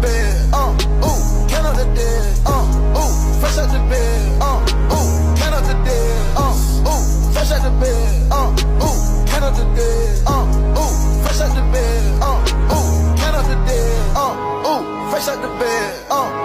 bed, uh, ooh, count out the dead, uh, ooh, fresh out the bed, uh, ooh, count out the dead, uh, ooh, fresh out the bed, uh, ooh, count out the dead, uh, ooh, fresh out the bed, uh, ooh, count out the dead, uh, ooh, fresh out the bed, uh.